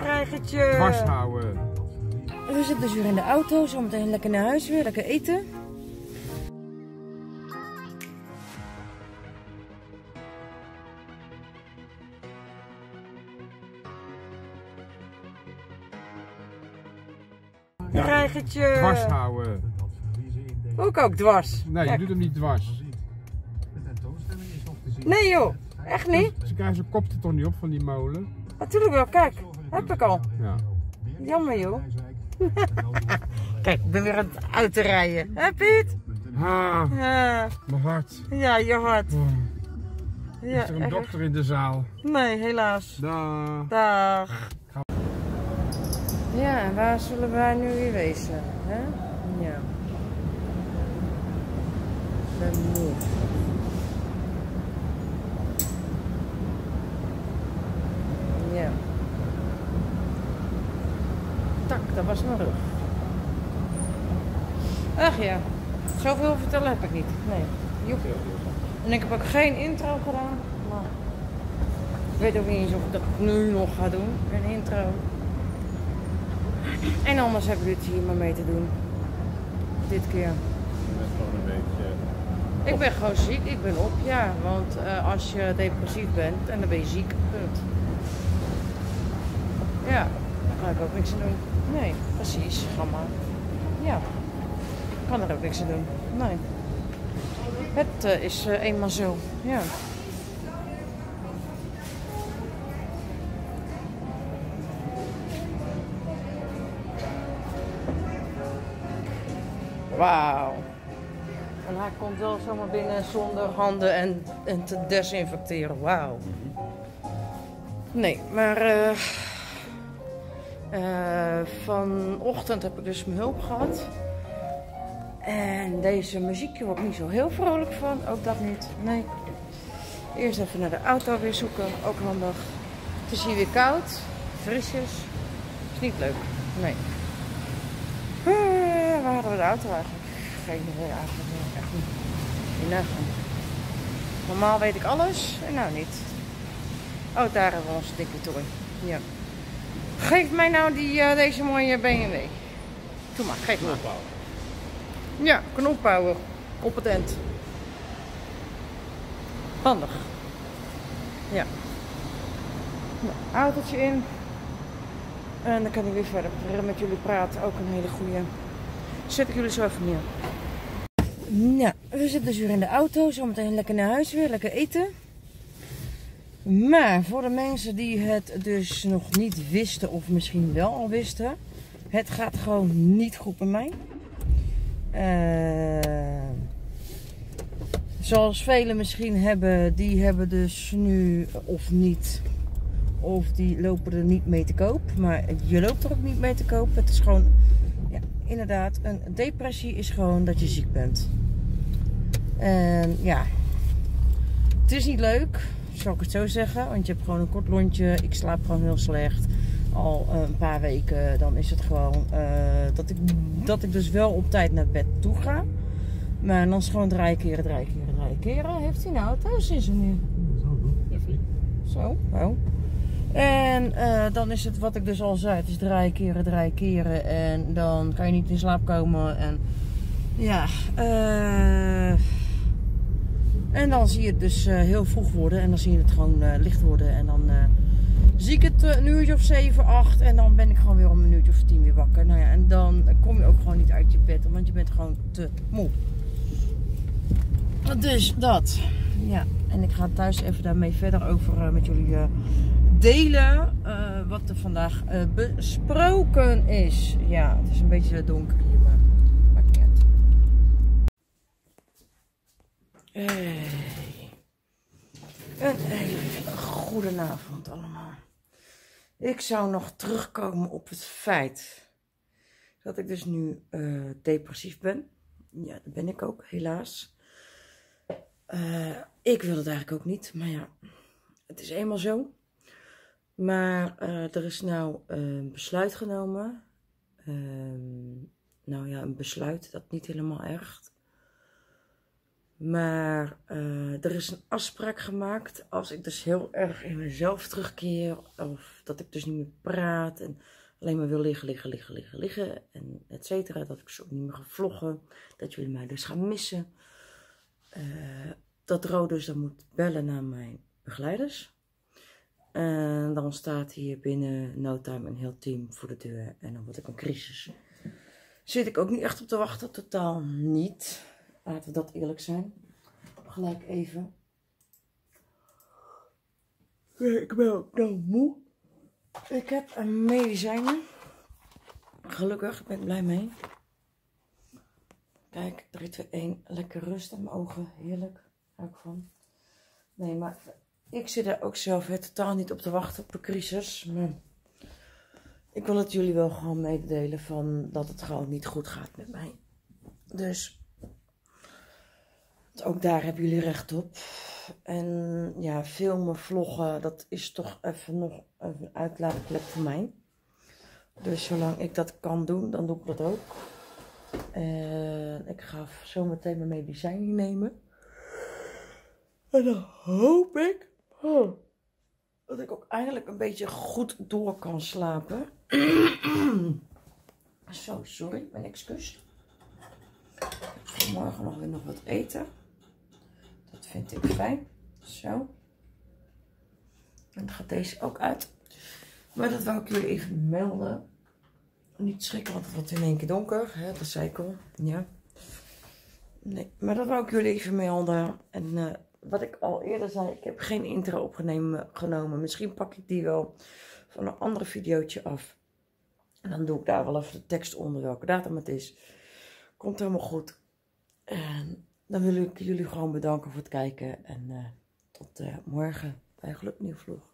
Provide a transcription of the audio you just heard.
Krijgertje. Vasthouden. We zitten dus weer in de auto. Zometeen lekker naar huis weer. Lekker eten. Krijgertje. Vasthouden. Ook ook dwars. Nee, je doet hem niet dwars. Nee joh. Echt niet? Ze krijgen zijn kop er toch niet op van die molen. Natuurlijk wel. Kijk. Heb ik al. Ja. Jammer joh. Kijk, ik ben weer aan het uit te rijden. Hè Piet? Ha, Ja, mijn hart. ja je hart. Oh, Ja, is er een echt. dokter in de zaal? Nee, helaas. Daar. Dag. Ja, en waar zullen wij nu weer wezen? Hè? Ja. Ik ben moe. Ja. Tak, dat was. Ach ja, zoveel vertellen heb ik niet. Nee, joepie. En ik heb ook geen intro gedaan. Maar ik weet ook niet eens of ik dat nu nog ga doen. Een intro. En anders hebben jullie het hier maar mee te doen. Dit keer. Ik ben gewoon ziek, ik ben op, ja. Want eh, als je depressief bent en dan ben je ziek, punt. Ja, kan ik ook niks aan doen. Nee, precies, ga maar. Ja, kan er ook niks aan doen. Nee. Het eh, is eh, eenmaal zo, ja. Wauw. En hij komt wel zomaar binnen zonder handen en, en te desinfecteren. Wauw. Nee, maar eh, eh, vanochtend heb ik dus mijn hulp gehad. En deze muziekje word ik niet zo heel vrolijk van. Ook dat niet. Nee. Eerst even naar de auto weer zoeken. Ook handig. Het is hier weer koud. Frisjes. Is niet leuk. Nee. Eh, waar hadden we de auto eigenlijk? Geen idee eigenlijk. Echt niet. Normaal weet ik alles en nou niet. Oh, daar hebben we onze dikke tooi. Ja. Geef mij nou die, eh, deze mooie BMW. Doe maar, geef maar. Ja, knoppower. Competent. Handig. Ja. Nou, autootje in. En dan kan ik weer verder met jullie praten. Ook een hele goede. Zet ik jullie zo even neer. Nou, we zitten dus weer in de auto. Zometeen lekker naar huis weer. Lekker eten. Maar voor de mensen die het dus nog niet wisten of misschien wel al wisten. Het gaat gewoon niet goed bij mij. Eh, zoals velen misschien hebben, die hebben dus nu of niet. Of die lopen er niet mee te koop. Maar je loopt er ook niet mee te koop. Het is gewoon, ja, inderdaad, een depressie is gewoon dat je ziek bent. En ja, het is niet leuk, zal ik het zo zeggen. Want je hebt gewoon een kort lontje. Ik slaap gewoon heel slecht. Al eh, een paar weken. Dan is het gewoon eh, dat, ik, dat ik dus wel op tijd naar bed toe ga. Maar dan is het gewoon draaien keren, draaien keren, draaien keren. Heeft hij nou? Thuis is hij nu. Zo, oh. En eh, dan is het wat ik dus al zei. Het is draaien keren, draaien keren. En dan kan je niet in slaap komen. En ja, eh... En dan zie je het dus eh, heel vroeg worden. En dan zie je het gewoon eh, licht worden. En dan eh, zie ik het een uurtje of 7, 8. En dan ben ik gewoon weer om een uurtje of 10 weer wakker. Nou ja, en dan kom je ook gewoon niet uit je bed. Want je bent gewoon te moe. Dus dat. Ja, en ik ga thuis even daarmee verder over met jullie delen. wat er vandaag besproken is. Ja, het is een beetje donker hier, maar maakt niet uit. Hey. Een hele goedenavond allemaal. Ik zou nog terugkomen op het feit dat ik dus nu eh, depressief ben. Ja, dat ben ik ook, helaas. Eh, ik wil het eigenlijk ook niet, maar ja, het is eenmaal zo. Maar eh, er is nou een besluit genomen. Ehm, nou ja, een besluit dat niet helemaal erg. Maar eh, er is een afspraak gemaakt. Als ik dus heel erg in mezelf terugkeer. Of dat ik dus niet meer praat. En alleen maar wil liggen, liggen, liggen, liggen, liggen. En et cetera. Dat ik zo niet meer ga vloggen. Dat jullie mij dus gaan missen. Uh, dat Ro dus dan moet bellen naar mijn begeleiders. En dan staat hier binnen no time een heel team voor de deur. En dan word ik een crisis. Zit ik ook niet echt op te wachten. Totaal niet. Laten we dat eerlijk zijn. Gelijk even. Ik ben ook nou moe. Ik heb een medicijnen. Gelukkig, ben ik blij mee. Kijk, 3, 2, 1. Lekker rust aan mijn ogen. Heerlijk. Hou ik van. Nee, maar ik zit er ook zelf hè, totaal niet op te wachten op de crisis. Maar ik wil het jullie wel gewoon mededelen van dat het gewoon niet goed gaat met mij. Dus ook daar hebben jullie recht op. En ja, filmen, vloggen, dat is toch even nog een uitlaatklep voor mij. Dus zolang ik dat kan doen, dan doe ik dat ook. En ik ga zo meteen mijn medicijn nemen. En dan hoop ik dat ik ook eigenlijk een beetje goed door kan slapen. Zo, sorry, mijn excuus. Morgen nog weer nog wat eten. Vind ik fijn. Zo. En dan gaat deze ook uit. Maar dat wou ik jullie even melden. Niet schrikken, want het wordt in één keer donker. Hè? Dat zei ik al. Ja. Nee, maar dat wou ik jullie even melden. En uh, wat ik al eerder zei, ik heb geen intro opgenomen. Misschien pak ik die wel van een andere videootje af. En dan doe ik daar wel even de tekst onder welke datum het is. Komt helemaal goed. En dan wil ik jullie gewoon bedanken voor het kijken. En uh, tot uh, morgen bij een gloednieuw vlog.